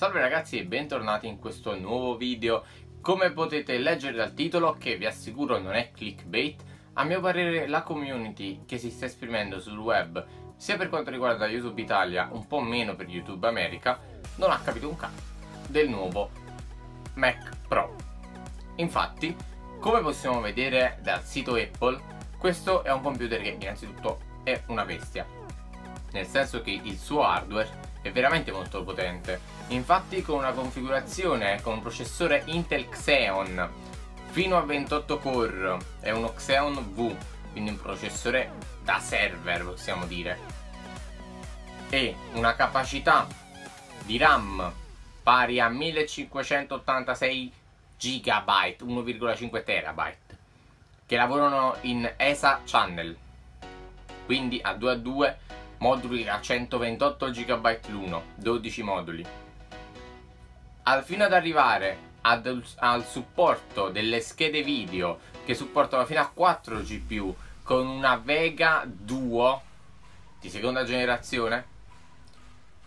Salve ragazzi e bentornati in questo nuovo video. Come potete leggere dal titolo, che vi assicuro non è clickbait, a mio parere la community che si sta esprimendo sul web, sia per quanto riguarda YouTube Italia, un po' meno per YouTube America, non ha capito un cazzo del nuovo Mac Pro. Infatti, come possiamo vedere dal sito Apple, questo è un computer che innanzitutto è una bestia. Nel senso che il suo hardware è veramente molto potente. Infatti con una configurazione con un processore Intel Xeon fino a 28 core è uno Xeon V, quindi un processore da server possiamo dire, e una capacità di RAM pari a 1586 GB, 1,5 TB, che lavorano in ESA Channel, quindi a 2 a 2 moduli a 128 GB l'uno, 12 moduli. Al fino ad arrivare ad, al supporto delle schede video che supportano fino a 4 GPU con una Vega Duo di seconda generazione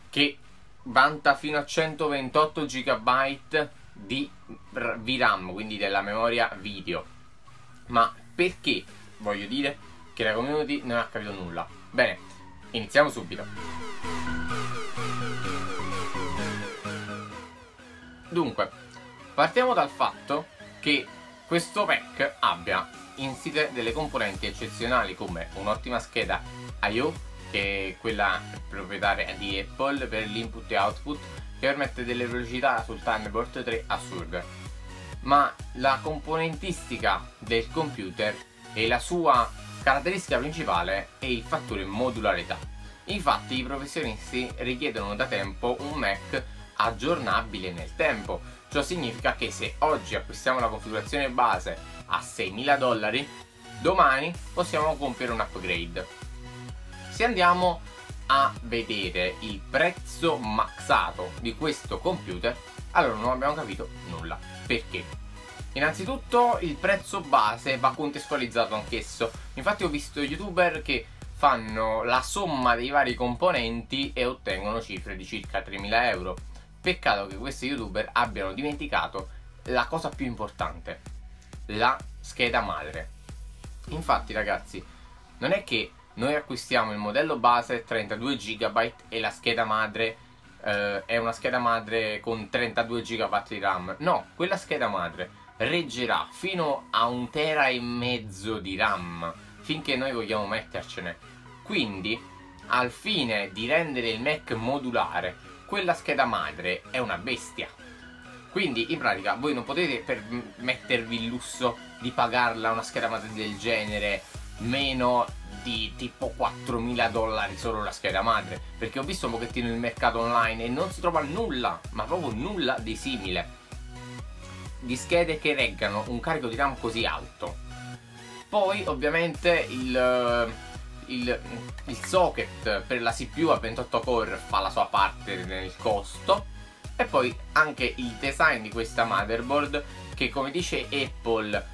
che vanta fino a 128 GB di VRAM, quindi della memoria video. Ma perché voglio dire che la community non ha capito nulla? Bene, Iniziamo subito. Dunque, partiamo dal fatto che questo Mac abbia insite delle componenti eccezionali come un'ottima scheda I.O. che è quella proprietaria di Apple per l'input e output che permette delle velocità sul Thunderbolt 3 assurde ma la componentistica del computer e la sua Caratteristica principale è il fattore modularità. Infatti i professionisti richiedono da tempo un Mac aggiornabile nel tempo. Ciò significa che se oggi acquistiamo la configurazione base a 6.000 dollari, domani possiamo compiere un upgrade. Se andiamo a vedere il prezzo maxato di questo computer, allora non abbiamo capito nulla. Perché? Innanzitutto il prezzo base va contestualizzato anch'esso. Infatti ho visto youtuber che fanno la somma dei vari componenti e ottengono cifre di circa 3.000 euro. Peccato che questi youtuber abbiano dimenticato la cosa più importante, la scheda madre. Infatti ragazzi, non è che noi acquistiamo il modello base 32 GB e la scheda madre eh, è una scheda madre con 32 GB di RAM. No, quella scheda madre reggerà fino a un tera e mezzo di RAM finché noi vogliamo mettercene. Quindi, al fine di rendere il Mac modulare, quella scheda madre è una bestia. Quindi, in pratica, voi non potete permettervi il lusso di pagarla una scheda madre del genere meno di tipo 4.000 dollari solo la scheda madre perché ho visto un pochettino il mercato online e non si trova nulla ma proprio nulla di simile di schede che reggano un carico di RAM così alto. Poi ovviamente il, il, il socket per la CPU a 28 core fa la sua parte nel costo. E poi anche il design di questa motherboard che come dice Apple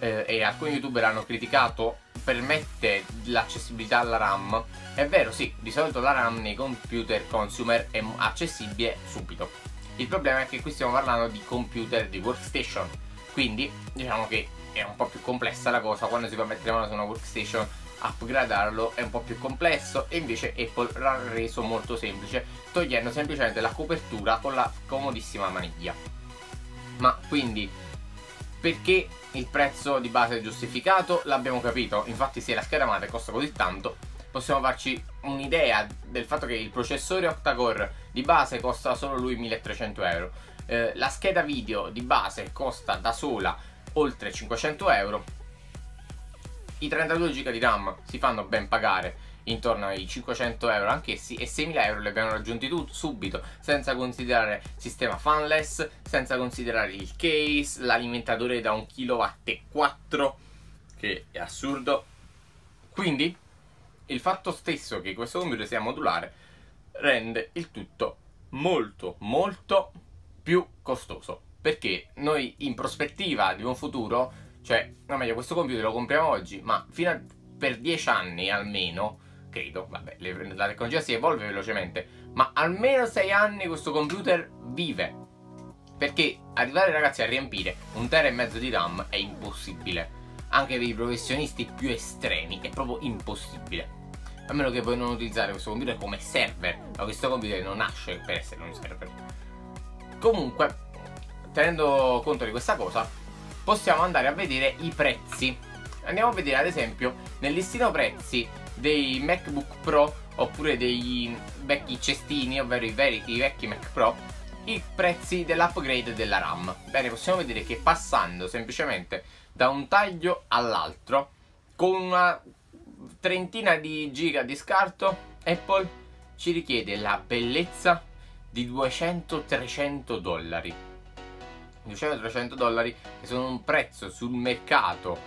eh, e alcuni youtuber hanno criticato permette l'accessibilità alla RAM. È vero sì di solito la RAM nei computer consumer è accessibile subito il problema è che qui stiamo parlando di computer di workstation, quindi diciamo che è un po' più complessa la cosa, quando si va a mettere mano su una workstation upgradarlo è un po' più complesso e invece Apple l'ha reso molto semplice togliendo semplicemente la copertura con la comodissima maniglia. Ma quindi perché il prezzo di base è giustificato? L'abbiamo capito. Infatti se la scheda madre costa così tanto possiamo farci un'idea del fatto che il processore octa-core di base costa solo lui 1300 euro. Eh, la scheda video di base costa da sola oltre 500 euro. I 32 GB di RAM si fanno ben pagare intorno ai 500 euro anch'essi e 6.000 euro li abbiamo raggiunti tutti subito senza considerare sistema fanless senza considerare il case l'alimentatore da 1 kW 4 che è assurdo quindi il fatto stesso che questo computer sia modulare rende il tutto molto molto più costoso perché noi in prospettiva di un futuro cioè no meglio questo computer lo compriamo oggi ma fino a per 10 anni almeno credo vabbè la tecnologia si evolve velocemente ma almeno 6 anni questo computer vive. Perché arrivare ragazzi a riempire un tera e mezzo di RAM è impossibile. Anche per i professionisti più estremi è proprio impossibile. A meno che voi non utilizzate questo computer come server, ma questo computer non nasce per essere un server. Comunque, tenendo conto di questa cosa, possiamo andare a vedere i prezzi. Andiamo a vedere ad esempio nel listino prezzi dei MacBook Pro oppure dei vecchi cestini, ovvero i, veri, i vecchi Mac Pro, i prezzi dell'upgrade della RAM. Bene, possiamo vedere che passando semplicemente da un taglio all'altro, con una trentina di giga di scarto, Apple ci richiede la bellezza di 200-300 dollari. 200-300 dollari che sono un prezzo sul mercato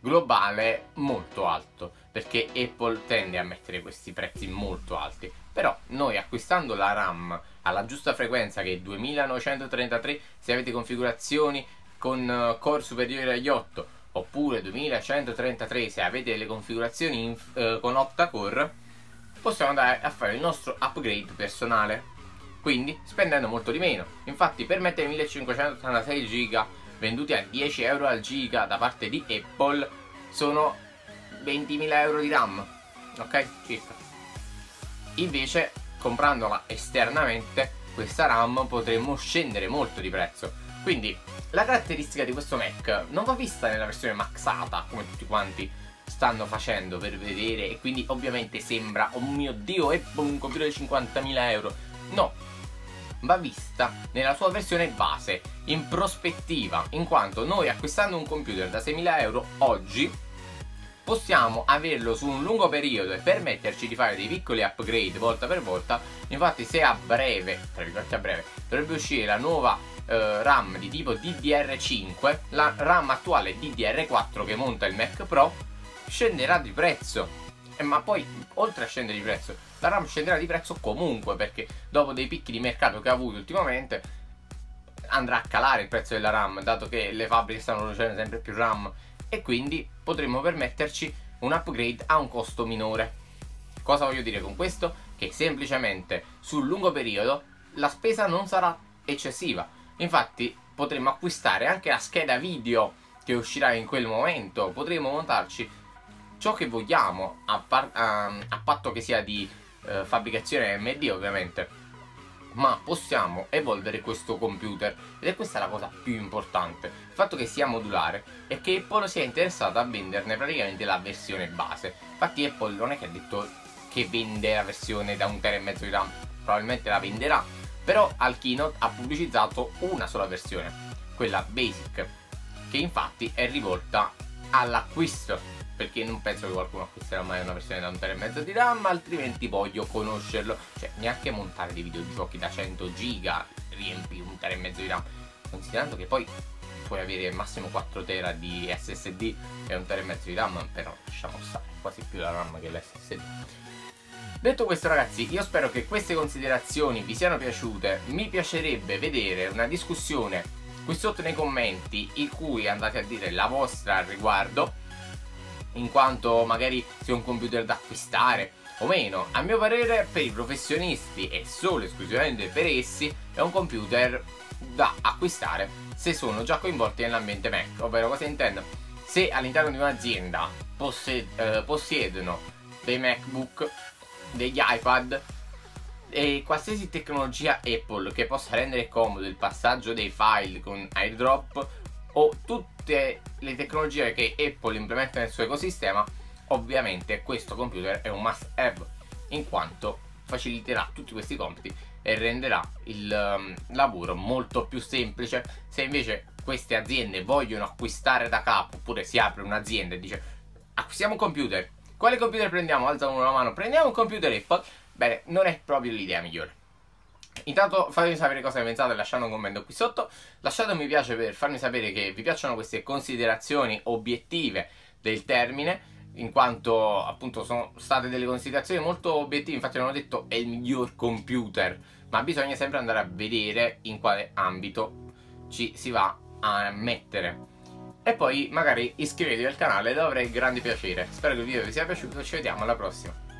globale molto alto perché Apple tende a mettere questi prezzi molto alti però noi acquistando la RAM alla giusta frequenza che è 2933 se avete configurazioni con eh, core superiori agli 8 oppure 2133 se avete le configurazioni in, eh, con octa-core possiamo andare a fare il nostro upgrade personale. Quindi spendendo molto di meno. Infatti per mettere 1586 giga venduti a 10 euro al giga da parte di Apple sono 20.000 euro di RAM ok? Circa. Invece comprandola esternamente questa RAM potremmo scendere molto di prezzo quindi la caratteristica di questo Mac non va vista nella versione maxata come tutti quanti stanno facendo per vedere e quindi ovviamente sembra oh mio dio è un computer di 50.000 euro no va vista nella sua versione base, in prospettiva, in quanto noi acquistando un computer da 6.000 euro oggi possiamo averlo su un lungo periodo e permetterci di fare dei piccoli upgrade volta per volta. Infatti se a breve, tra virgolette a breve, dovrebbe uscire la nuova eh, RAM di tipo DDR5 la RAM attuale DDR4 che monta il Mac Pro scenderà di prezzo. Eh, ma poi oltre a scendere di prezzo la RAM scenderà di prezzo comunque perché dopo dei picchi di mercato che ha avuto ultimamente andrà a calare il prezzo della RAM dato che le fabbriche stanno producendo sempre più RAM e quindi potremmo permetterci un upgrade a un costo minore. Cosa voglio dire con questo? Che semplicemente sul lungo periodo la spesa non sarà eccessiva. Infatti potremmo acquistare anche la scheda video che uscirà in quel momento, potremo montarci ciò che vogliamo a, a, a patto che sia di eh, fabbricazione AMD ovviamente ma possiamo evolvere questo computer. Ed è questa la cosa più importante. Il fatto che sia modulare e che Apple sia interessata a venderne praticamente la versione base. Infatti Apple non è che ha detto che vende la versione da un tera e mezzo di RAM. Probabilmente la venderà però al keynote ha pubblicizzato una sola versione quella basic che infatti è rivolta all'acquisto perché non penso che qualcuno acquisterà mai una versione da un e mezzo di RAM altrimenti voglio conoscerlo. Cioè neanche montare dei videogiochi da 100 giga riempi un e mezzo di RAM. Considerando che poi puoi avere massimo 4 tera di SSD e un e mezzo di RAM però lasciamo stare quasi più la RAM che l'SSD Detto questo ragazzi, io spero che queste considerazioni vi siano piaciute, mi piacerebbe vedere una discussione qui sotto nei commenti in cui andate a dire la vostra al riguardo in quanto magari sia un computer da acquistare o meno. A mio parere per i professionisti e solo esclusivamente per essi è un computer da acquistare se sono già coinvolti nell'ambiente Mac, ovvero cosa intendo? Se all'interno di un'azienda possed eh, possiedono dei MacBook, degli iPad e qualsiasi tecnologia Apple che possa rendere comodo il passaggio dei file con AirDrop o tutte le tecnologie che Apple implementa nel suo ecosistema, ovviamente questo computer è un must have in quanto faciliterà tutti questi compiti e renderà il um, lavoro molto più semplice. Se invece queste aziende vogliono acquistare da capo oppure si apre un'azienda e dice acquistiamo un computer, quale computer prendiamo? Alza uno la mano, prendiamo un computer Apple. Bene, non è proprio l'idea migliore. Intanto fatemi sapere cosa ne pensate lasciando un commento qui sotto, lasciate un mi piace per farmi sapere che vi piacciono queste considerazioni obiettive del termine in quanto appunto sono state delle considerazioni molto obiettive, infatti non ho detto è il miglior computer, ma bisogna sempre andare a vedere in quale ambito ci si va a mettere. E poi magari iscrivetevi al canale avrei grande piacere. Spero che il video vi sia piaciuto, ci vediamo alla prossima.